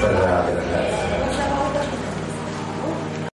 federale ragazzi